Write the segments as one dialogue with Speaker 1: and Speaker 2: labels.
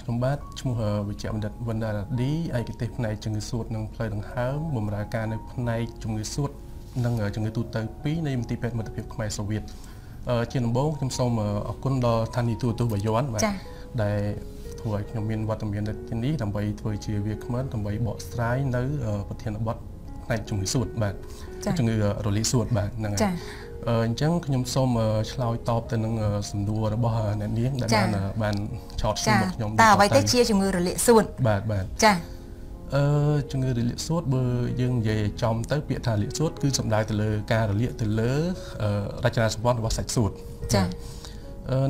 Speaker 1: ខ្ញុំបាទឈ្មោះវិជ្ជបណ្ឌិតវណ្ណារឌីឯកទេសផ្នែកជំងឺសួតនិងផ្លូវដង្ហើមបម្រើការនៅផ្នែកជំងឺសួតនិងជំងឺទូទៅ2នៃមន្ទីរពេទ្យមិត្តភាពខ្មែរសូវៀតជាដំបូងខ្ញុំសូមអរគុណដល់ឋានីទូទស្សន៍បាយ័នបាទដែលធ្វើឲ្យខ្ញុំមានវត្តមាននៅទីនេះដើម្បីធ្វើជាវាគ្មិនដើម្បីបកស្រាយនៅ ប្រធានបទផ្នែកជំងឺសួតបាទជំងឺរលាកសួតបាទហ្នឹងហើយ អញ្ចឹងខ្ញុំសូមឆ្លើយតបទៅនឹងសំណួររបស់អ្នកនាងដែលបានបានឆោតសួរមកខ្ញុំ
Speaker 2: តើអ្វីទៅជាជំងឺរលាកសួត
Speaker 1: បាទបាទ
Speaker 2: ចា
Speaker 1: អឺជំងឺរលាកសួតបើយើងនិយាយចំទៅពាក្យថារលាកសួតគឺសំដៅទៅលើការរលាកទៅលើរចនាសម្ព័ន្ធរបស់សាច់សួត
Speaker 2: ចា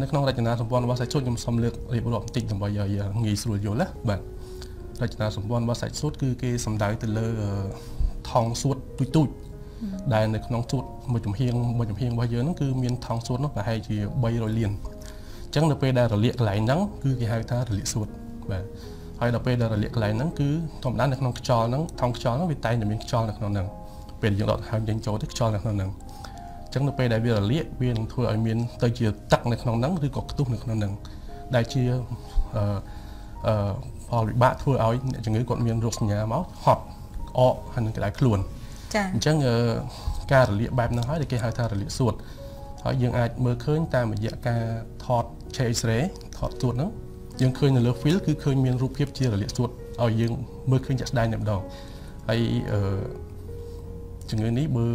Speaker 1: នៅក្នុងរចនាសម្ព័ន្ធរបស់សាច់សួតខ្ញុំសូមលើករៀបរាប់បន្តិចដើម្បីឲ្យងាយស្រួលយល់ណាបាទរចនាសម្ព័ន្ធរបស់សាច់សួតគឺគេសំដៅទៅលើថងសួតទូចទូច ដែលនៅក្នុងសួតមួយចំហៀងមួយចំហៀងរបស់យើងហ្នឹងគឺមានថងសួតនោះប្រហែលជា300លានអញ្ចឹងនៅពេលដែលរលាកកន្លែងហ្នឹងគឺគេហៅថារលាកសួតបាទហើយដល់ពេលដែលរលាកកន្លែងហ្នឹងគឺធម្មតានៅក្នុងខ្យល់ហ្នឹងថងខ្យល់ហ្នឹងវាតែងតែមានខ្យល់នៅក្នុងហ្នឹងពេលយើងដកហើមចេញចូលទៅខ្យល់នៅក្នុងហ្នឹងអញ្ចឹងនៅពេលដែលវារលាកវានឹងធ្វើឲ្យមានទៅជាទឹកនៅក្នុងហ្នឹងឬក៏ខ្ទុះនៅក្នុងហ្នឹងដែលជាអឺអឺផលវិបាកធ្វើឲ្យអ្នកជំងឺគាត់មានរោគសញ្ញាមកហត់អកហើយនឹងក្តៅខ្លួន
Speaker 2: ចា៎
Speaker 1: អញ្ចឹងការរលាកបែបហ្នឹងហើយដែលគេហៅថារលាកសួតហើយយើងអាចមើលឃើញតាមរយៈការថត X-ray ថតសួតហ្នឹងយើងឃើញនៅលើ field គឺឃើញមានរូបភាពជារលាកសួតឲ្យយើងមើលឃើញជាក់ស្ដែងតែម្ដងហើយអឺជំងឺនេះបើ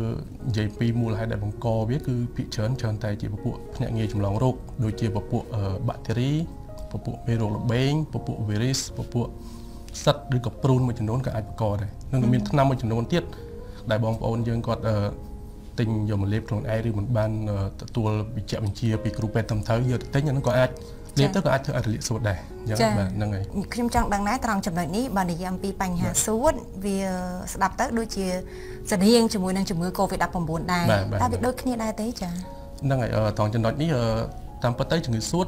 Speaker 1: និយាយពីមូលហេតុដែលបង្កវាគឺភាគច្រើនច្រើនតែជាពពួកភ្នាក់ងារចម្លងរោគដូចជាពពួកបាក់តេរីពពួកមេរោគរបេងពពួកវីរុសពពួកសិតឬក៏ព្រូនមួយចំនួនក៏អាចបង្កដែរនឹងមានថ្នាំមួយចំនួនទៀត ដែលបងប្អូនយើងគាត់ទិញយកមកលេបខ្លួនឯងឬមិនបានទទួលវិជ្ជបញ្ជាពីគ្រូពេទ្យត្រឹមត្រូវយកទៅទិញអានោះក៏អាចលេបទៅក៏អាចធ្វើឲ្យរលាកសួតដែរអញ្ចឹងបាទហ្នឹងហើយ
Speaker 2: ខ្ញុំចង់ដឹងដែរត្រង់ចំណុចនេះបើនិយាយអំពីបញ្ហាសួតវាស្ដាប់ទៅដូចជាស្តៀងជាមួយនឹងជំងឺ Covid-19 ដែរតែវាដូចគ្នាដែរទេចា
Speaker 1: ហ្នឹងហើយត្រង់ចំណុចនេះតាមពិតទៅជំងឺសួត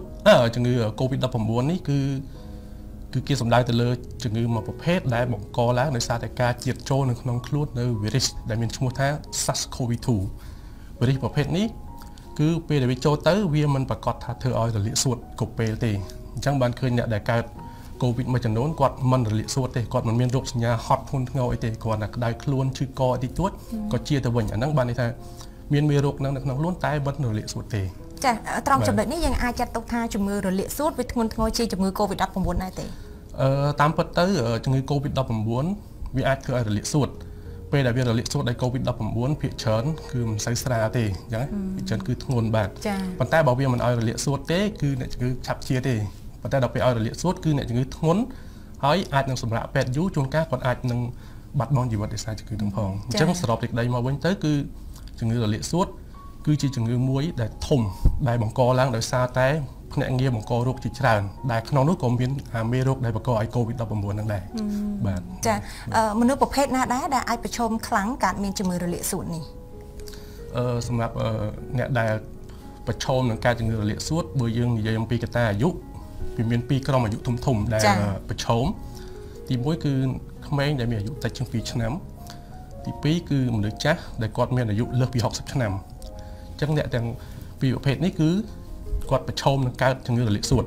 Speaker 1: ជំងឺ Covid-19 នេះគឺ គឺគេសំដៅទៅលើជំងឺមួយប្រភេទដែលបង្កឡើងដោយសារតែការជាតិចូលនៅក្នុងខ្លួននៅវីរុសដែលមានឈ្មោះថា SARS-CoV-2 វីរុសប្រភេទនេះគឺពេលដែលវាចូលទៅវាមិនប្រកាសថាធ្វើឲ្យរលាកសួតគ្រប់ពេលទេអញ្ចឹងបានឃើញអ្នកដែលកើតកូវីដមួយចំនួនគាត់មិនរលាកសួតទេគាត់មិនមានរោគសញ្ញាហត់ធ្ងន់ធ្ងរអីទេគាត់តែក្តៅខ្លួនឈឺកតិចតួចក៏ជាទៅវិញអាហ្នឹងបានន័យថាមានមេរោគហ្នឹងនៅក្នុងខ្លួនតែមិនរលាកសួតទេ
Speaker 2: ចាត្រង់ចំណុចនេះយើងអាចចាត់ទុកថាជំងឺរលាកសួតវាធ្ងន់ធ្ងរជាជំងឺ Covid-19 ដែរទេ
Speaker 1: អឺតាមពិតទៅជំងឺ Covid-19 វាអាចធ្វើឲ្យរលាកសួតពេលដែលវារលាកសួតដោយ COVID-19 ភាគច្រើនគឺមិនសូវស្រាលទេអញ្ចឹងភាគច្រើនគឺធ្ងន់បាទប៉ុន្តែបើវាមិនឲ្យរលាកសួតទេគឺអ្នកជំងឺឆាប់ជាទេប៉ុន្តែដល់ពេលឲ្យរលាកសួតគឺអ្នកជំងឺធ្ងន់ហើយអាចនឹងសម្រាប់ពេទ្យយូរជួនកាលគាត់អាចនឹងបាត់បង់ជីវិតដោយសារជំងឺទាំងផងអញ្ចឹងសរុបសេចក្តីមកវិញទៅគឺជំងឺរលាកសួត គឺជាជំងឺមួយដែលធំដែលបង្កឡើងដោយសារតែភ្នាក់ងារបង្ករោគជាច្រើនដែលក្នុងនោះក៏មានមេរោគដែលបង្កឲ្យ COVID-19 ហ្នឹងដែរបាទ
Speaker 2: ចាមនុស្សប្រភេទណាដែរដែលអាចប្រឈមខ្លាំងកើតមានជំងឺរលាកសួតនេះ
Speaker 1: អឺសម្រាប់អ្នកដែលប្រឈមនឹងការជំងឺរលាកសួតបើយើងនិយាយអំពីកត្តាអាយុវាមានពីរក្រុមអាយុធំធំដែលប្រឈមទី1គឺក្មេងដែលមានអាយុតិចជាង2ឆ្នាំទី2គឺមនុស្សចាស់ដែលគាត់មានអាយុលើសពី60ឆ្នាំអញ្ចឹងអ្នកទាំងពីរប្រភេទនេះគឺគាត់ប្រឈមនឹងកើតជំងឺរលាកសួត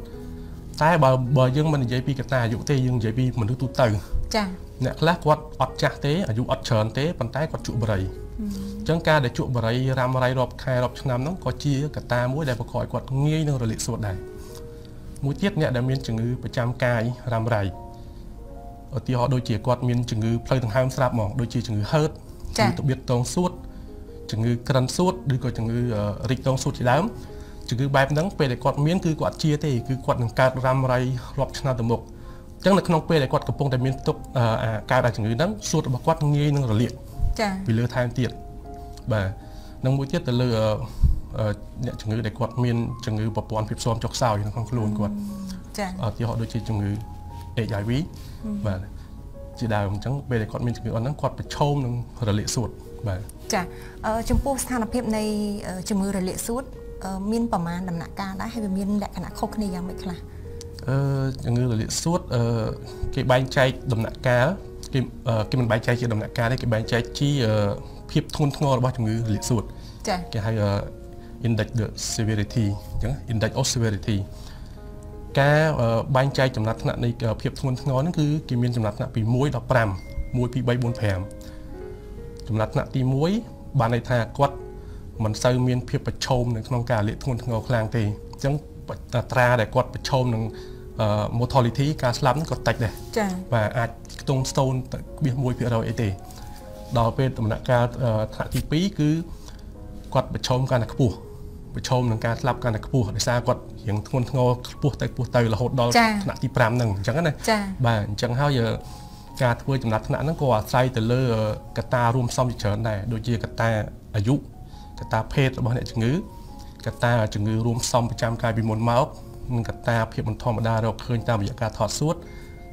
Speaker 1: តែបើបើយើងមិននិយាយពីកត្តាអាយុទេយើងនិយាយពីមនុស្សទូទៅ
Speaker 2: ចា៎
Speaker 1: អ្នកខ្លះគាត់អត់ចាស់ទេអាយុអត់ច្រើនទេប៉ុន្តែគាត់ជក់បរិយអញ្ចឹងការដែលជក់បរិយរ៉ាំរ៉ៃរាប់ខែរាប់ឆ្នាំហ្នឹងក៏ជាកត្តាមួយដែលបង្កឲ្យគាត់ងាយនឹងរលាកសួតដែរមួយទៀតអ្នកដែលមានជំងឺប្រចាំកាយរ៉ាំរ៉ៃឧទាហរណ៍ដូចជាគាត់មានជំងឺផ្លូវដង្ហើមស្រាប់ហ្មងដូចជាជំងឺហឺតជំងឺត្បៀតតងសួត ជំងឺក្រិនសួតឬក៏ជំងឺរីកតងសួតជាដើមជំងឺបែបហ្នឹងពេលដែលគាត់មានគឺគាត់ជាទេគឺគាត់នឹងកើតរ៉ាំរ៉ៃរាប់ឆ្នាំទៅមុខអញ្ចឹងនៅក្នុងពេលដែលគាត់កំពុងតែមានទុកកើតអាជំងឺហ្នឹងសួតរបស់គាត់ងាយនឹងរលាក
Speaker 2: ចា៎
Speaker 1: ពីលើថែមទៀតបាទនឹងមួយទៀតទៅលើអ្នកជំងឺដែលគាត់មានជំងឺប្រព័ន្ធភាពស៊ាំចុកខ្សោយនៅក្នុងខ្លួនគាត់
Speaker 2: ចា៎
Speaker 1: ឧទាហរណ៍ដូចជាជំងឺ HIV បាទជាដើមអញ្ចឹងពេលដែលគាត់មានជំងឺអត់ហ្នឹងគាត់ប្រឈមនឹងរលាកសួត បាទ
Speaker 2: ចាចំពោះស្ថានភាពនៃជំងឺរលាកសួតមានប្រមាណដំណាក់កាលដែរហើយវាមានលក្ខណៈខុសគ្នាយ៉ាងម៉េចខ្លះ
Speaker 1: អឺជំងឺរលាកសួតអឺគេបែងចែកដំណាក់កាលគេគេមិនបែងចែកជាដំណាក់កាលទេគេបែងចែកជាភាពធ្ងន់ធ្ងររបស់ជំងឺរលាកសួត
Speaker 2: ចា៎
Speaker 1: គេហៅ index the severity អញ្ចឹង index of severity ការបែងចែកចំណាត់ថ្នាក់នៃភាពធ្ងន់ធ្ងរហ្នឹងគឺគេមានចំណាត់ថ្នាក់ពី1ដល់5 1 2 3 4 5 ចំណាត់ថ្នាក់ទី1បានន័យថាគាត់មិនសូវមានភាពប្រឈមនៅក្នុងការលាកធ្ងន់ធ្ងរខ្លាំងទេអញ្ចឹងអត្រាដែលគាត់ប្រឈមនឹង mortality ការស្លាប់ហ្នឹងក៏តិចដែរ
Speaker 2: ចា៎
Speaker 1: បាទអាចខ្ទង់ស្ទោនក្បៀស1%អីទេដល់ពេលដំណាក់កាលថ្នាក់ទី2គឺគាត់ប្រឈមកាន់តែខ្ពស់ប្រឈមនឹងការស្លាប់កាន់តែខ្ពស់ដោយសារគាត់រៀងធ្ងន់ធ្ងរខ្ពស់ទៅខ្ពស់ទៅរហូតដល់ថ្នាក់ទី5ហ្នឹងអញ្ចឹងណាបាទអញ្ចឹងហើយ ការធ្វើចំណាត់ថ្នាក់ហ្នឹងក៏អាស្រ័យទៅលើកត្តារួមផ្សំជាច្រើនដែរដូចជាកត្តាអាយុកត្តាភេទរបស់អ្នកជំងឺកត្តាជំងឺរួមផ្សំប្រចាំកាយពីមុនមកនិងកត្តាភាពមិនធម្មតារកឃើញតាមរយៈការថតសួត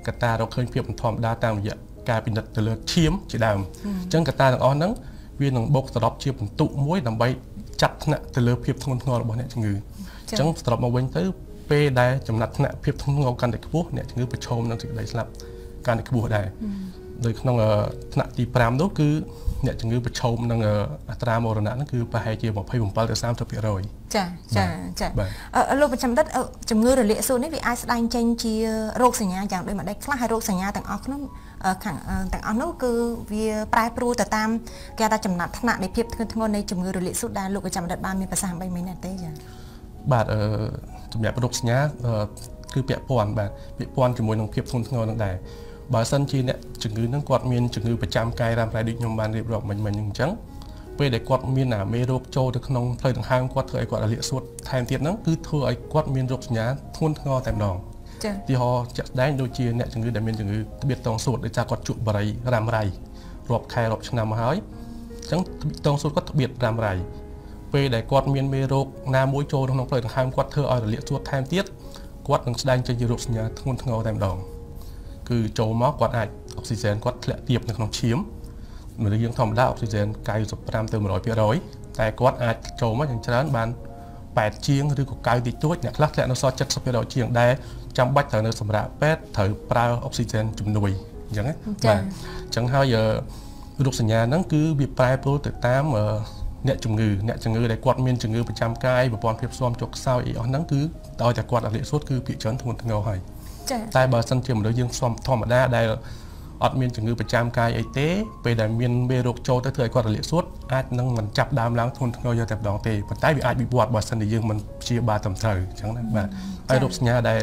Speaker 1: កត្តារកឃើញភាពមិនធម្មតាតាមរយៈការពិនិត្យទៅលើឈាមជាដើមអញ្ចឹងកត្តាទាំងអស់ហ្នឹងវានឹងបូកសរុបជាបន្ទុកមួយដើម្បីចាត់ថ្នាក់ទៅលើភាពធ្ងន់ធ្ងររបស់អ្នកជំងឺអញ្ចឹងសរុបមកវិញទៅពេលដែលចំណាត់ថ្នាក់ភាពធ្ងន់ធ្ងរកាន់តែខ្ពស់អ្នកជំងឺប្រឈមនឹងសេចក្តីស្លាប់ កាន់តែខ្ពស់ដែរដោយក្នុងថ្នាក់ទី5នោះគឺអ្នកជំងឺប្រឈមនឹងអត្រាមរណៈហ្នឹងគឺប្រហែលជា27ទៅ30%
Speaker 2: ចាចាចាលោកប្រចាំដិតជំងឺរលាកសួតនេះវាអាចស្ដែងចេញជារោគសញ្ញាយ៉ាងដូចម្ដេចខ្លះហើយរោគសញ្ញាទាំងអស់នោះខាងទាំងអស់នោះគឺវាប្រែប្រួលទៅតាមគេថាចំណាត់ថ្នាក់នៃភាពធ្ងន់ធ្ងរនៃជំងឺរលាកសួតដែលលោកប្រចាំដិតបានមានប្រសាសន៍បីមិញណាទេចា
Speaker 1: បាទអឺសម្រាប់រោគសញ្ញាគឺពាក់ព័ន្ធបាទពាក់ព័ន្ធជាមួយនឹងភាពធ្ងន់ធ្ងរនឹងដែរ បើសិនជាអ្នកជំងឺនឹងគាត់មានជំងឺប្រចាំកាយរ៉ាំរ៉ៃដូចខ្ញុំបានរៀបរាប់មិញមិញអញ្ចឹងពេលដែលគាត់មានអាមេរោគចូលទៅក្នុងផ្លូវដង្ហើមគាត់ធ្វើឲ្យគាត់រលាកសួតថែមទៀតហ្នឹងគឺធ្វើឲ្យគាត់មានរោគសញ្ញាធ្ងន់ធ្ងរតែម្ដង
Speaker 2: ចា៎
Speaker 1: ទីហោជាក់ស្ដែងដូចជាអ្នកជំងឺដែលមានជំងឺត្បៀតតងសួតដោយសារគាត់ជក់បារីរ៉ាំរ៉ៃរាប់ខែរាប់ឆ្នាំមកហើយអញ្ចឹងតងសួតគាត់ត្បៀតរ៉ាំរ៉ៃពេលដែលគាត់មានមេរោគណាមួយចូលក្នុងផ្លូវដង្ហើមគាត់ធ្វើឲ្យរលាកសួតថែមទៀតគាត់នឹងស្ដែងចេញជារោគសញ្ញាធ្ងន់ធ្ងរតែម្ដង គឺចូលមកគាត់អាចអុកស៊ីហ្សែនគាត់ធ្លាក់ទាបនៅក្នុងឈាមមនុស្សយើងធម្មតាអុកស៊ីហ្សែន95ទៅ100%តែគាត់អាចចូលមកយ៉ាងច្រើនបាន8ជាងឬក៏9តិចតួចអ្នកខ្លះធ្លាក់នៅសល់70%ជាងដែលចាំបាច់ត្រូវនៅសម្រាប់ពេទ្យត្រូវប្រើអុកស៊ីហ្សែនជំនួយអញ្ចឹងណា
Speaker 2: បាទ
Speaker 1: អញ្ចឹងហើយរោគសញ្ញាហ្នឹងគឺវាប្រែប្រួលទៅតាមអ្នកជំងឺអ្នកជំងឺដែលគាត់មានជំងឺប្រចាំកាយប្រព័ន្ធភាពស៊ាំចុកខ្សោយអីអស់ហ្នឹងគឺដោយតែគាត់អលាកសួតគឺភាគច្រើនធ្ងន់ធ្ងរហើយ តែបើសិនជាមនុស្សយើងស៊ាំធម្មតាដែលអត់មានជំងឺប្រចាំកាយអីទេពេលដែលមានមេរោគចូលទៅធ្វើឲ្យគាត់រលាកសួតអាចនឹងមិនចាប់ដើមឡើងធ្ងន់ធ្ងរយកតែម្ដងទេប៉ុន្តែវាអាចវិវត្តបើសិនជាយើងមិនព្យាបាលត្រឹមត្រូវអញ្ចឹងណាបាទហើយរោគសញ្ញាដែល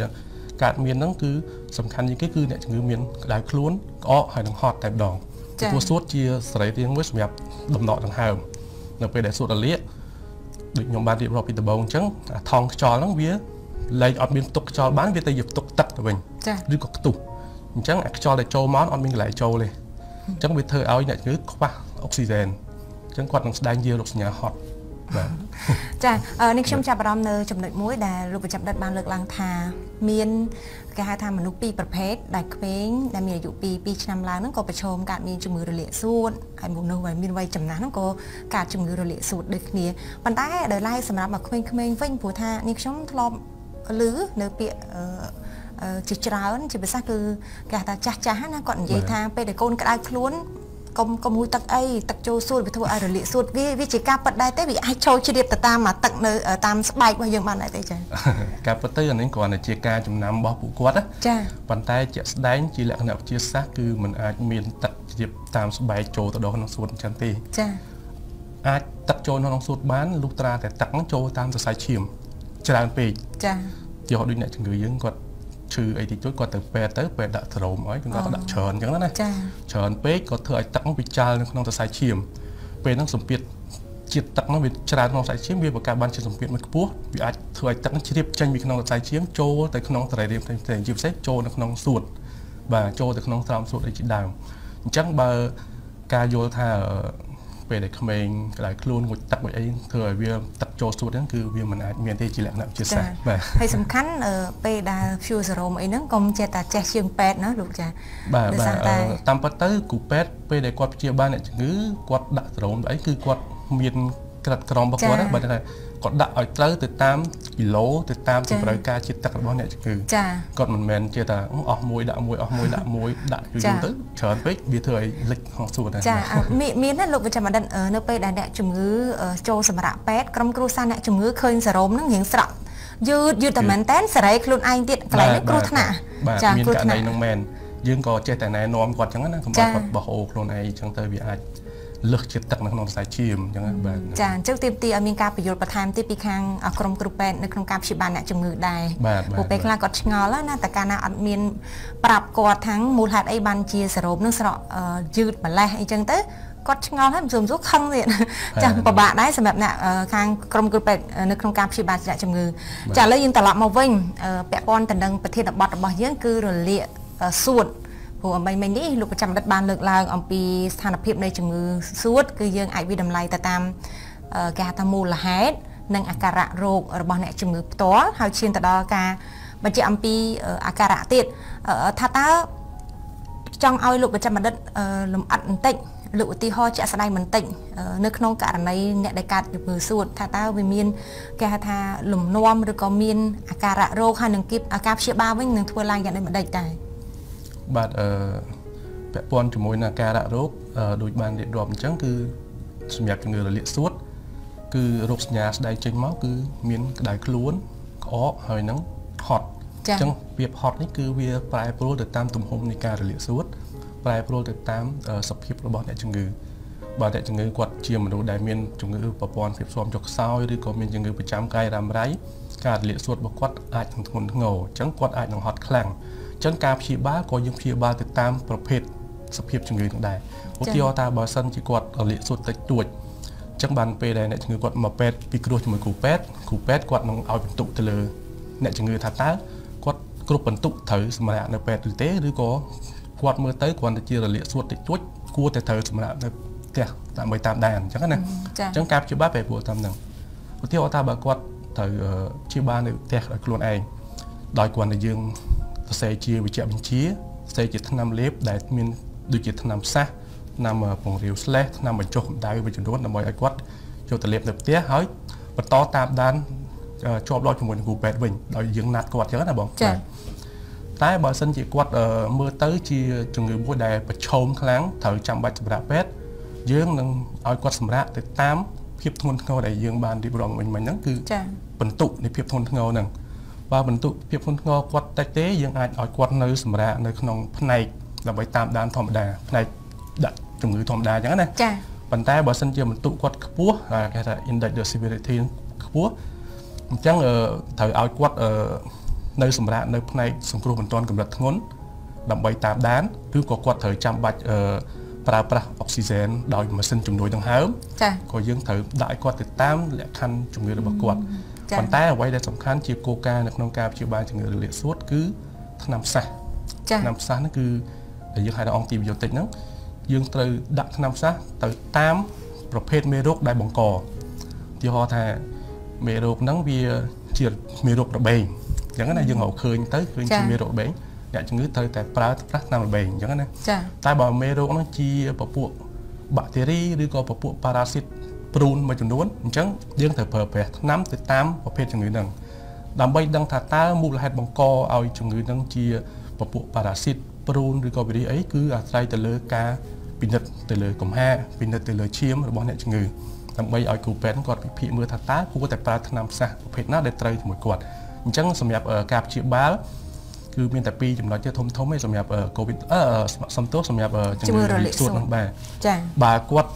Speaker 1: កើតមានហ្នឹងគឺសំខាន់ជាងគេគឺអ្នកជំងឺមានក្តៅខ្លួនក្អកហើយនឹងហត់តែម្ដងព្រោះសួតជាសរីរាង្គមួយសម្រាប់ដំណក់ដង្ហើមនៅពេលដែលសួតរលាកដូចខ្ញុំបានរៀបរាប់ពីដំបូងអញ្ចឹងអាថងខ្យល់ហ្នឹងវា លែងអត់មានផ្ទុកខ្យល់បានវាទៅយកផ្ទុកទឹកទៅវិញឬក៏ខ្ទុះអញ្ចឹងអាខ្យល់ដែលចូលមកអត់មានកន្លែងចូលទេអញ្ចឹងវាធ្វើឲ្យអ្នកជំងឺខ្វះអុកស៊ីហ្សែនអញ្ចឹងគាត់នឹងស្ដែងជារោគសញ្ញាហត់បាទ
Speaker 2: ចានេះខ្ញុំចាប់អារម្មណ៍នៅចំណុចមួយដែលលោកប្រចាំដិតបានលើកឡើងថាមានគេហៅថាមនុស្សពីរប្រភេទដែលក្មេងដែលមានអាយុពី2ឆ្នាំឡើងហ្នឹងក៏ប្រឈមកើតមានជំងឺរលាកសួតហើយមនុស្សដែលមានវ័យចំណាស់ហ្នឹងក៏កើតជំងឺរលាកសួតដូចគ្នាប៉ុន្តែដល់ឡែកសម្រាប់មកក្មេងៗវិញព្រោះថានេះខ្ញុំធ្លាប់ ឮនៅពាក្យជាច្រើនជាភាសាគឺគេថាចាស់ចាស់ណាគាត់និយាយថាពេលដែលកូនក្តៅខ្លួនកុំកុំមួយទឹកអីទឹកចូលសួតវាធ្វើឲ្យរលាកសួតវាវាជាការប៉ັດដែរទេវាអាចចូលជ្រាបទៅតាមទឹកនៅតាមស្បែករបស់យើងបានដែរទេចា៎
Speaker 1: ការប៉ັດទៅអានេះគ្រាន់តែជាការចំណាំរបស់ពួកគាត់ណា
Speaker 2: ចា៎
Speaker 1: ប៉ុន្តែជាក់ស្ដែងជាលក្ខណៈវិទ្យាសាស្ត្រគឺมันអាចមានទឹកជ្រាបតាមស្បែកចូលទៅដល់ក្នុងសួតអញ្ចឹងទេ
Speaker 2: ចា៎
Speaker 1: អាចទឹកចូលក្នុងសួតបានលុះត្រាតែទឹកហ្នឹងចូលតាមសរសៃឈាម ច្រើនពេក
Speaker 2: ចា៎
Speaker 1: យកដូចអ្នកជំងឺយើងគាត់ឈឺអីតិចតួចគាត់ទៅពេទ្យទៅពេទ្យដាក់ស្រោមឲ្យគាត់ដាក់ច្រើនអញ្ចឹងណា
Speaker 2: ចា
Speaker 1: ច្រើនពេកគាត់ធ្វើឲ្យទឹកវាចាល់នៅក្នុងសរសៃឈាមពេលហ្នឹងសម្ពាធជាតិទឹកហ្នឹងវាច្រើនក្នុងសរសៃឈាមវាបង្កើតបានជាសម្ពាធមួយខ្ពស់វាអាចធ្វើឲ្យទឹកជ្រាបចេញពីក្នុងសរសៃឈាមចូលទៅក្នុងសរីរាង្គផ្សេងៗជាពិសេសចូលនៅក្នុងសួតបាទចូលទៅក្នុងស្រោមសួតអីជាដើមអញ្ចឹងបើការយល់ថា ពេលដែលក្មេងក្តៅខ្លួនងូចទឹកមួយអីធ្វើឲ្យវាទឹកចូលស្ទួតហ្នឹងគឺវាមិនអាចមានទេជាលក្ខណៈវិទ្យាសាស្ត្រ
Speaker 2: បាទហើយសំខាន់ពេលដែល fuel serum អីហ្នឹងកុំចេះតែចេះជាងពេទ្យណាលោកចា
Speaker 1: បាទបាទតាមពិតទៅគ្រូពេទ្យពេលដែលគាត់ព្យាបាលអ្នកជំងឺគាត់ដាក់ serum អីគឺគាត់មានក្រិតក្រមរបស់គាត់បើថា គាត់ដាក់ឲ្យត្រូវទៅតាមគីឡូទៅតាមតម្រូវការជាតិទឹករបស់អ្នកជំងឺ
Speaker 2: ចា
Speaker 1: គាត់មិនមែនជាថាអស់មួយដាក់មួយអស់មួយដាក់មួយដាក់យូរយូរទៅច្រើនពេកវាធ្វើឲ្យលិចហោះសួរដែរ
Speaker 2: ចាមានមានណាលោកវិជ្ជបណ្ឌិតនៅពេលដែលអ្នកជំងឺចូលសម្រាប់ពេទ្យក្រុមគ្រួសារអ្នកជំងឺឃើញសារ៉ូមហ្នឹងរៀងស្រក់យឺតយឺតតែមែនតើសេរីខ្លួនឯងទៀតកន្លែងនេះគ្រោះថ្នាក់
Speaker 1: ចាមានករណីនឹងមែនយើងក៏ចេះតែណែនាំគាត់ចឹងណាកុំឲ្យគាត់បោះអូខ្លួនឯងចឹងទៅវាអាច លឹះជាតិទឹកនៅក្នុងខ្សែឈាមអញ្ចឹងបាទ
Speaker 2: ចាអញ្ចឹងទៀមទីឲ្យមានការបញ្យល់បន្ថែមទៀតពីខាងក្រមគ្រូពេទ្យនៅក្នុងការព្យាបាលអ្នកជំងឺដែរ
Speaker 1: ព្រោះ
Speaker 2: ពេលខ្លះគាត់ឆ្ងល់ណាតែកាលណាអត់មានប្រាប់គាត់ថាំងមូលហេតុអីបានជាសរោបនឹងស្រកយឺតម្លេះអីចឹងទៅគាត់ឆ្ងល់ហើយមិនសួរខឹងទៀតចាពិបាកដែរសម្រាប់អ្នកខាងក្រមគ្រូពេទ្យនៅក្នុងការព្យាបាលជំងឺចាឥឡូវយើងត្រឡប់មកវិញពាក់ព័ន្ធទៅនឹងប្រធានបទរបស់យើងគឺរលាកសួត ព្រោះអំបីមិញនេះលោកប្រចាំដិតបានលើកឡើងអំពីស្ថានភាពនៃជំងឺសួតគឺយើងអាចវិតម្លៃទៅតាមគេហៅថាមូលហេតុនិងអាការៈរោគរបស់អ្នកជំងឺផ្ទាល់ហើយឈានទៅដល់ការបញ្ជាក់អំពីអាការៈទៀតថាតើចង់ឲ្យលោកប្រចាំបណ្ឌិតលំអិតបន្តិចលើកឧទាហរណ៍ជាក់ស្ដែងបន្តិចនៅក្នុងករណីអ្នកដែលកើតជំងឺសួតថាតើវាមានគេហៅថាលំនាំឬក៏មានអាការៈរោគហើយនឹងគៀបអាការព្យាបាលវិញនឹងធ្វើឡើងយ៉ាងដូចម្ដេចដែរ
Speaker 1: បាទអឺពាក់ព័ន្ធជាមួយនឹងការៈរោគដូចបានរៀបរាប់អញ្ចឹងគឺសម្រាប់ជំងឺរលាកសួតគឺរោគសញ្ញាស្ដែងចេញមកគឺមានក្តៅខ្លួនក្អកហើយនឹងហត់អញ្ចឹងវាហត់នេះគឺវាប្រែប្រួលទៅតាមទំហំនៃការរលាកសួតប្រែប្រួលទៅតាមសភាពរបស់អ្នកជំងឺបើអ្នកជំងឺគាត់ជាមនុស្សដែលមានជំងឺប្រព័ន្ធភាពស៊ាំចុកខ្សោយឬក៏មានជំងឺប្រចាំកាយរ៉ាំរ៉ៃការរលាកសួតរបស់គាត់អាចនឹងធ្ងន់ធ្ងរអញ្ចឹងគាត់អាចនឹងហត់ខ្លាំងអញ្ចឹងការព្យាបាលក៏យើងព្យាបាលទៅតាមប្រភេទសភាពជំងឺនឹងដែរឧទាហរណ៍ថាបើសិនជាគាត់រលាកសួតតិចតួចអញ្ចឹងបានពេលដែលអ្នកជំងឺគាត់មកពេទ្យពីគ្រោះជាមួយគ្រូពេទ្យគ្រូពេទ្យគាត់នឹងឲ្យបន្ទុកទៅលើអ្នកជំងឺថាតើគាត់គ្រប់បន្ទុកត្រូវសម្រាប់នៅពេទ្យឬទេឬក៏គាត់មើលទៅគ្រាន់តែជារលាកសួតតិចតួចគួរតែត្រូវសម្រាប់នៅផ្ទះដើម្បីតាមដានអញ្ចឹងណាអញ្ចឹងការព្យាបាលបែបព្រោះតាមហ្នឹងឧទាហរណ៍ថាបើគាត់ត្រូវព្យាបាលនៅផ្ទះដោយខ្លួនឯងដោយគ្រាន់តែយើង សរសេរជាវិជ្ជបញ្ជាសរសេរជាថ្នាំលេបដែលមានដូចជាថ្នាំសះថ្នាំពង្រាវស្លេះថ្នាំបញ្ចុះកម្ដៅមួយចំនួនដើម្បីឲ្យគាត់យកទៅលេបនៅផ្ទះហើយបន្តតាមដានជាប់លាប់ជាមួយនឹងគ្រូពេទ្យវិញដោយយើងណាត់គាត់អញ្ចឹងណាបង
Speaker 2: ចា៎
Speaker 1: តែបើសិនជាគាត់មើលទៅជាជំងឺមួយដែលប្រឈមខ្លាំងត្រូវចាំបាច់សម្រាប់ពេទ្យយើងនឹងឲ្យគាត់សម្រាប់ទៅតាមភាពធ្ងន់ធ្ងរដែលយើងបានរៀបរាប់មិញមិញហ្នឹងគឺបន្ទុកនៃភាពធ្ងន់ធ្ងរហ្នឹង បើបន្ទុកភាពធ្ងន់ធ្ងរគាត់តិចទេយើងអាចឲ្យគាត់នៅសម្រាប់នៅក្នុងផ្នែកដើម្បីតាមដានធម្មតាផ្នែកដាក់ជំងឺធម្មតាអញ្ចឹងណា
Speaker 2: ចា៎
Speaker 1: ប៉ុន្តែបើសិនជាបន្ទុកគាត់ខ្ពស់គេថា index of severity ខ្ពស់អញ្ចឹងត្រូវឲ្យគាត់នៅសម្រាប់នៅផ្នែកសង្គ្រោះបន្ទាន់កម្រិតធ្ងន់ដើម្បីតាមដានឬក៏គាត់ត្រូវចាំបាច់ប្រើប្រាស់អុកស៊ីហ្សែនដោយម៉ាស៊ីនជំនួយដង្ហើម
Speaker 2: ចា៎
Speaker 1: ក៏យើងត្រូវដាក់ឲ្យគាត់ទៅតាមលក្ខខណ្ឌជំងឺរបស់គាត់ ប៉ុន្តែអ្វីដែលសំខាន់ជាគោលការណ៍នៅក្នុងការព្យាបាលជំងឺរលាកសួតគឺថ្នាំផ្សះ
Speaker 2: ថ្នាំ
Speaker 1: ផ្សះហ្នឹងគឺដែលយើងហៅថាអង់ទីប៊ីយោទិកហ្នឹងយើងត្រូវដាក់ថ្នាំផ្សះទៅតាមប្រភេទមេរោគដែលបង្កឧទាហរណ៍ថាមេរោគហ្នឹងវាជាមេរោគរបេងអញ្ចឹងណាយើងរកឃើញទៅឃើញជាមេរោគរបេងអ្នកជំងឺត្រូវតែប្រើប្រាស់ថ្នាំរបេងអញ្ចឹងណា
Speaker 2: ចា
Speaker 1: តែបើមេរោគហ្នឹងជាពពួកបាក់តេរីឬក៏ពពួកប៉ារ៉ាស៊ីត ព្រូនមួយចំនួនអញ្ចឹងយើងត្រូវប្រើប្រាស់ថ្នាំទៅតាមប្រភេទជំងឺហ្នឹងដើម្បីដឹងថាតើមូលហេតុបង្កឲ្យជំងឺហ្នឹងជាពពួកប៉ារ៉ាស៊ីតព្រូនឬក៏វីរីអីគឺអាស្រ័យទៅលើការពិនិត្យទៅលើកំហាពិនិត្យទៅលើឈាមរបស់អ្នកជំងឺដើម្បីឲ្យគ្រូពេទ្យគាត់ពិភាក្សាមើលថាតើគួរតែប្រើថ្នាំផ្សះប្រភេទណាដែលត្រូវជាមួយគាត់អញ្ចឹងសម្រាប់ការព្យាបាលគឺមានតែពីរចំណុចទេធំធំឯងសម្រាប់ COVID អឺសំទោសសម្រាប់
Speaker 2: ជំងឺរលាកសួត
Speaker 1: ហ្នឹងបាទ
Speaker 2: ចា៎
Speaker 1: បើគាត់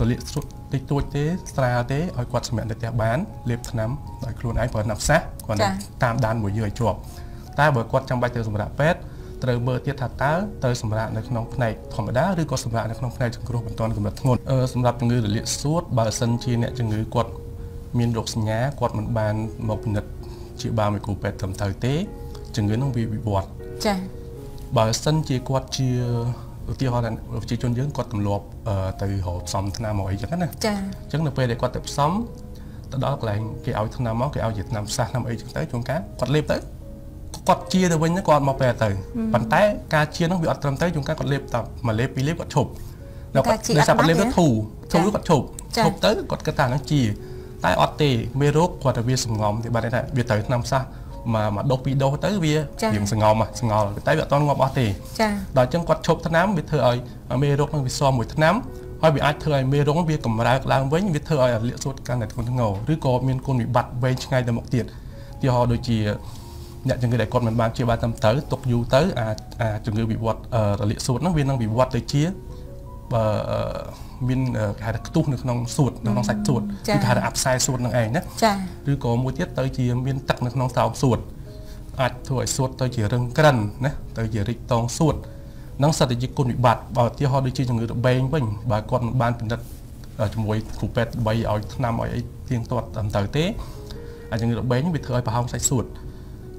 Speaker 1: រលាកសួត តិចតួចទេស្រាលទេឲ្យគាត់សម្រាប់នៅផ្ទះបានលេបថ្នាំដោយខ្លួនឯងប្រើថ្នាំផ្សះគាត់តាមដានមួយយើងឲ្យជាប់តែបើគាត់ចាំបាច់ទៅសម្រាប់ពេទ្យត្រូវមើលទៀតថាតើត្រូវសម្រាប់នៅក្នុងផ្នែកធម្មតាឬក៏សម្រាប់នៅក្នុងផ្នែកសង្គ្រោះបន្ទាន់កម្រិតធ្ងន់សម្រាប់ជំងឺរលាកសួតបើសិនជាអ្នកជំងឺគាត់មានរោគសញ្ញាគាត់មិនបានមកពិនិត្យជាបាលមួយគ្រូពេទ្យត្រឹមត្រូវទេជំងឺនឹងវាវិវត្ត
Speaker 2: ចា៎
Speaker 1: បើសិនជាគាត់ជា ឧទាហរណ៍ប្រជាជនយើងគាត់ទម្លាប់ទៅរកផ្សំថ្នាំមកអីចឹងណា
Speaker 2: ចា៎
Speaker 1: អញ្ចឹងនៅពេលដែលគាត់ទៅផ្សំទៅដល់កន្លែងគេឲ្យថ្នាំមកគេឲ្យជាថ្នាំផ្សះថ្នាំអីចឹងទៅជួនកាលគាត់លេបទៅគាត់ជាទៅវិញគាត់មកពេលទៅប៉ុន្តែការជានឹងវាអត់ត្រឹមត្រូវជួនកាលគាត់លេបតែមួយលេបពីរលេបគាត់ឈប់
Speaker 2: ដល់គាត់
Speaker 1: ដោយសារគាត់លេបទៅធូរធូរគាត់ឈប់ឈប់ទៅគាត់គិតថាហ្នឹងជាតែអត់ទេមេរោគគាត់តែវាសងំទេបាទថាវាត្រូវថ្នាំផ្សះ មកមកដុសពីរដុសទៅវារៀងសងំសងល់តែវាអត់តងាប់អស់ទេ
Speaker 2: ចា៎
Speaker 1: ដល់អញ្ចឹងគាត់ឈប់ថ្នាំវាធ្វើឲ្យមេរោគនឹងវាស៊ាំមួយថ្នាំហើយវាអាចធ្វើឲ្យមេរោគវាកម្រើកឡើងវិញវាធ្វើឲ្យលាកសួតកាន់តែធ្ងន់ធ្ងរឬក៏មានគុណវិបត្តិវែងឆ្ងាយទៅមុខទៀតទីហោដូចជាអ្នកជំងឺដែលគាត់មិនបានជាបានតាមទៅទុកយូរទៅអាអាជំងឺវិវត្តរលាកសួតហ្នឹងវានឹងវិវត្តទៅជាបើ មានគេហៅថាខ្ទុះនៅក្នុងសួតនៅក្នុងសាច់សួតគឺគេហៅថាអាប់ផ្សាយសួតនឹងឯងណា
Speaker 2: ចា
Speaker 1: ឬក៏មួយទៀតទៅជាមានទឹកនៅក្នុងស្រោមសួតអាចធ្វើឲ្យសួតទៅជារឹងក្រិនណាទៅជារិចតងសួតនឹងសិតតែជាគុណវិបត្តិបើឧទាហរណ៍ដូចជាជំងឺរបេងវិញបើគាត់មិនបានពិនិត្យជាមួយគ្រូពេទ្យបីឲ្យថ្នាំឲ្យអីទៀងទាត់តាមទៅទេអាចជំងឺរបេងវាធ្វើឲ្យប្រហោងសាច់សួត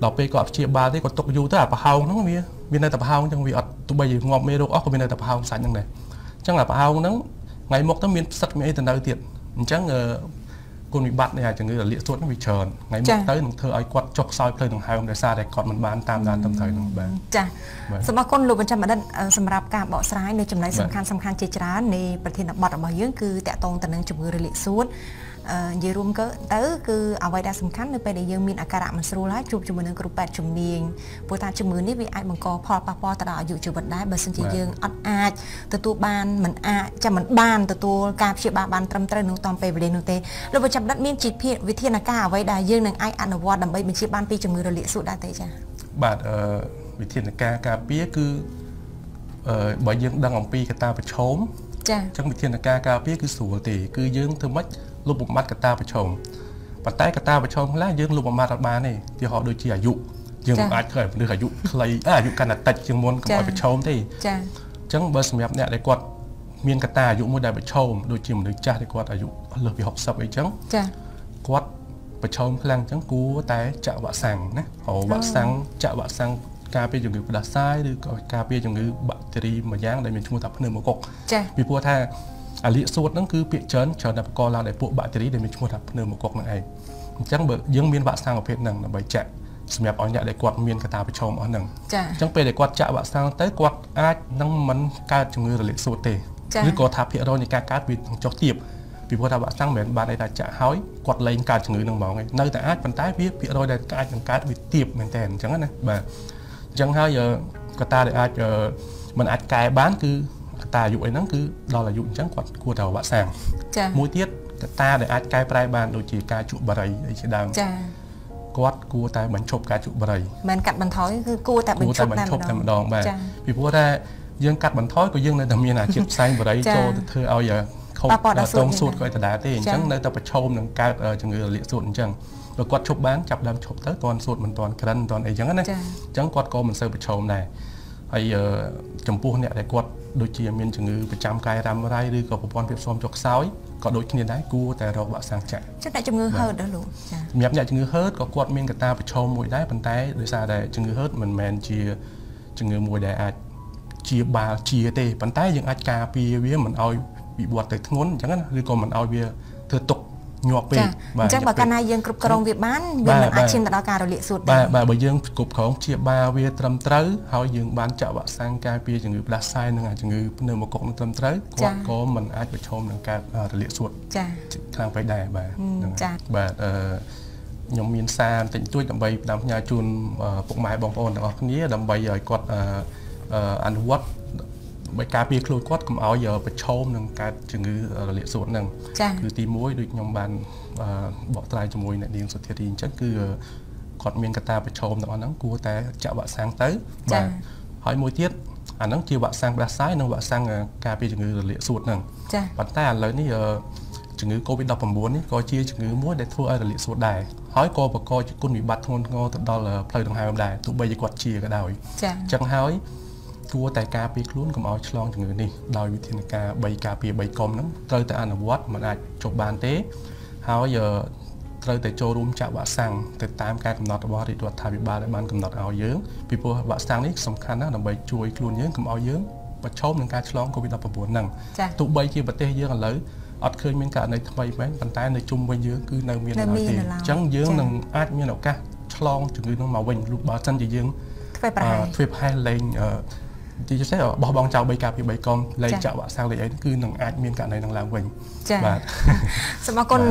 Speaker 1: ដល់ពេលគាត់ព្យាបាលទេគាត់ទុកយូរទៅអាប្រហោងហ្នឹងវាមាននៅតែប្រហោងអញ្ចឹងវាអត់ទោះបីជាងាប់មេរោគអស់ក៏មាននៅតែប្រហោងសាច់ហ្នឹងដែរអញ្ចឹងអាប្រហោងហ្នឹងថ្ងៃមុខទៅមានផ្សិតមានអីទៅនៅទៀតអញ្ចឹងគុណវិបត្តិនៃជំងឺរលាកសួតនេះវាច្រើនថ្ងៃមុខទៅនឹងធ្វើឲ្យគាត់ចុកខ្សោយផ្លូវដង្ហើមដោយសារតែគាត់មិនបានតាមដានត្រឹមត្រូវនោះបាទ
Speaker 2: ចាសូមអរគុណលោកបញ្ចាំបណ្ឌិតសម្រាប់ការបកស្រាយនៅចំណុចសំខាន់សំខាន់ជាច្រើននៃប្រធានបទរបស់យើងគឺតកតងទៅនឹងជំងឺរលាកសួត និយាយរួមទៅគឺអ្វីដែលសំខាន់នៅពេលដែលយើងមានអាការៈមិនស្រួលហើយជួបជាមួយនឹងគ្រូពេទ្យជំនាញព្រោះថាជំងឺនេះវាអាចបង្កផលប៉ះពាល់ទៅដល់អាយុជីវិតដែរបើមិនជាយើងអត់អាចទទួលបានមិនអាចចាំមិនបានទទួលការព្យាបាលបានត្រឹមត្រូវក្នុងតំពេលវេលានោះទេលោកបញ្ចាំដិតមានជីភវិធានការអ្វីដែលយើងនឹងអាចអនុវត្តដើម្បីបញ្ជាបានពីជំងឺរលាកសួតដែរទេចា៎
Speaker 1: បាទអឺវិធានការការពារគឺអឺបើយើងដឹងអំពីកត្តាប្រឈម
Speaker 2: ចា៎
Speaker 1: អញ្ចឹងវិធានការការពារគឺស្រួលទេគឺយើងធ្វើម៉េច លុបបំបត្តិកត្តាប្រឈមប៉ុន្តែកត្តាប្រឈមខ្លះយើងលុបបំបត្តិអត់បានទេទីហោដូចជាអាយុយើងមិនអាចធ្វើឲ្យមនុស្សអាយុខ្លីអាយុកាន់តែតិចជាងមុនកុំឲ្យប្រឈមទេ
Speaker 2: ចា៎
Speaker 1: អញ្ចឹងបើសម្រាប់អ្នកដែលគាត់មានកត្តាអាយុមួយដែលប្រឈមដូចជាមនុស្សចាស់ដែលគាត់អាយុលើសពី60អីចឹង
Speaker 2: ចា៎
Speaker 1: គាត់ប្រឈមខ្លាំងចឹងគួរតែចាក់វ៉ាក់សាំងណាហៅវ៉ាក់សាំងចាក់វ៉ាក់សាំងការពារជំងឺផ្ដាសាយឬក៏ការពារជំងឺបាក់តេរីមួយយ៉ាងដែលមានឈ្មោះថាភ្នើមកុក
Speaker 2: ចា៎
Speaker 1: ពីព្រោះថា អាលៀកសួតហ្នឹងគឺពាក្យច្រើនច្រើនតែបង្កឡើងដោយពួកបាក់តេរីដែលមានឈ្មោះថាភ្នើមកុកហ្នឹងឯងអញ្ចឹងបើយើងមានវ៉ាក់សាំងប្រភេទហ្នឹងដើម្បីចាក់សម្រាប់ឲ្យអ្នកដែលគាត់មានកត្តាប្រឈមអស់ហ្នឹង
Speaker 2: ចា៎
Speaker 1: អញ្ចឹងពេលដែលគាត់ចាក់វ៉ាក់សាំងទៅគាត់អាចនឹងមិនកើតជំងឺរលាកសួតទេឬក៏ថាភាគរយនៃការកើតវានឹងចុះទាបពីព្រោះថាវ៉ាក់សាំងមិនមែនបានន័យថាចាក់ហើយគាត់លែងកើតជំងឺនឹងហ្មងឯងនៅតែអាចប៉ុន្តែវាភាគរយដែលអាចនឹងកើតវាទាបមែនតើអញ្ចឹងណាបាទអញ្ចឹងហើយកត្តាដែលអាចមិនអាចកែបានគឺក ត្តាអាយុអីហ្នឹងគឺដល់អាយុអញ្ចឹងគាត់គួរតែវ៉ាក់សាំង
Speaker 2: ចា៎
Speaker 1: មួយទៀតកត្តាដែលអាចកែប្រែបានដូចជាការជក់បារីអីជាដើម
Speaker 2: ចា៎
Speaker 1: គាត់គួរតែបញ្ឈប់ការជក់បារី
Speaker 2: មិនកាត់បន្ថយគឺគួរតែបញ្ឈប់
Speaker 1: តែម្ដងបាទពីព្រោះថាយើងកាត់បន្ថយក៏យើងនៅតែមានអាជាតិផ្សែងបារីចូលទៅធ្វើឲ្យខូចតងសួតក៏ដដែលទេអញ្ចឹងនៅតែប្រឈមនឹងកើតជំងឺរលាកសួតអញ្ចឹងបើគាត់ឈប់បានចាប់ដើមឈប់ទៅតន់សួតមិនតន់ក្រិនមិនតន់អីចឹងណាអញ្ចឹងគាត់ក៏មិនសូវប្រឈមដែរហើយចំពោះអ្នកដែលគាត់ ដូចជាមានជំងឺប្រចាំកាយរ៉ាំរ៉ៃឬក៏ប្រព័ន្ធភាពស៊ាំចុកខ្សោយក៏ដូចគ្នាដែរគួរតែរកវ៉ាក់សាំងចាក់
Speaker 2: ចិត្តអ្នកជំងឺហឺតដែរលោក
Speaker 1: ចាសម្រាប់អ្នកជំងឺហឺតក៏គាត់មានកត្តាប្រឈមមួយដែរប៉ុន្តែដោយសារតែជំងឺហឺតមិនមែនជាជំងឺមួយដែលអាចជាបាលជាទេប៉ុន្តែយើងអាចការពារវាមិនឲ្យវិវត្តទៅធ្ងន់អញ្ចឹងណាឬក៏មិនឲ្យវាធ្វើទុក ញាប់ពេក
Speaker 2: បាទអញ្ចឹងបើកាលណាយើងគ្រប់គ្រងវាបានវាមិនអាចឈានទៅដល់ការរលាកសួតទេ
Speaker 1: បាទបាទបើយើងគ្រប់គ្រងជាបាលវាត្រឹមត្រូវហើយយើងបានចាក់វ៉ាក់សាំងការពារជំងឺផ្ដាសាយនិងជំងឺពនៅមកុកនឹងត្រឹមត្រូវគាត់ក៏មិនអាចប្រឈមនឹងការរលាកសួត
Speaker 2: ចា
Speaker 1: ខ្លាំងពេកដែរបាទ
Speaker 2: ចា
Speaker 1: បាទអឺខ្ញុំមានសារបន្តិចតួចដើម្បីផ្ដាំផ្ញើជូនពុកម៉ែបងប្អូនទាំងអស់គ្នាដើម្បីឲ្យគាត់អនុវត្ត ដើម្បីការពារខ្លួនគាត់កុំឲ្យប្រឈមនឹងកើតជំងឺរលាកសួតហ្នឹងគឺទី1ដូចខ្ញុំបានបកស្រាយជាមួយអ្នកនាងសុធារីអញ្ចឹងគឺគាត់មានកត្តាប្រឈមទាំងអស់ហ្នឹងគួរតែចាក់វ៉ាក់សាំងទៅបាទហើយមួយទៀតអាហ្នឹងជាវ៉ាក់សាំងផ្ដាសាយនិងវ៉ាក់សាំងការពារជំងឺរលាកសួតហ្នឹង
Speaker 2: ចា៎
Speaker 1: ប៉ុន្តែឥឡូវនេះជំងឺ Covid-19 នេះក៏ជាជំងឺមួយដែលធ្វើឲ្យរលាកសួតដែរហើយក៏បង្កជាគុណវិបត្តិធ្ងន់ធ្ងរទៅដល់ផ្លូវដង្ហើមដែរទោះបីជាគាត់ជាក៏ដោយ
Speaker 2: ចា៎
Speaker 1: អញ្ចឹងហើយ គួរតែការពារខ្លួនកុំឲ្យឆ្លងជំងឺនេះដោយវិធានការ3ការពារ3កុំហ្នឹងត្រូវតែអនុវត្តមិនអាចចុះបានទេហើយត្រូវតែចូលរួមចាក់វ៉ាក់សាំងទៅតាមការកំណត់របស់រាជរដ្ឋាភិបាលដែលបានកំណត់ឲ្យយើងពីព្រោះវ៉ាក់សាំងនេះសំខាន់ណាស់ដើម្បីជួយខ្លួនយើងកុំឲ្យយើងប្រឈមនឹងការឆ្លង COVID-19 ហ្នឹងទោះបីជាប្រទេសយើងឥឡូវអត់ឃើញមានករណីថ្មីមែនប៉ុន្តែនៅជុំវិញយើងគឺនៅមាន
Speaker 2: ដល់ទេអ
Speaker 1: ញ្ចឹងយើងនឹងអាចមានឱកាសឆ្លងជំងឺនោះមកវិញលុះបើសិនជាយើង
Speaker 2: ធ្វើប្រហែល
Speaker 1: ធ្វើប្រហែលលែង ទីចុះបោះបង់ចោល3ការពី3កុំលេខចាក់វ៉ាក់សាំងលេខអីគឺនឹងអាចមានករណីនឹងឡើងវិញ
Speaker 2: បាទសូមអរគុណ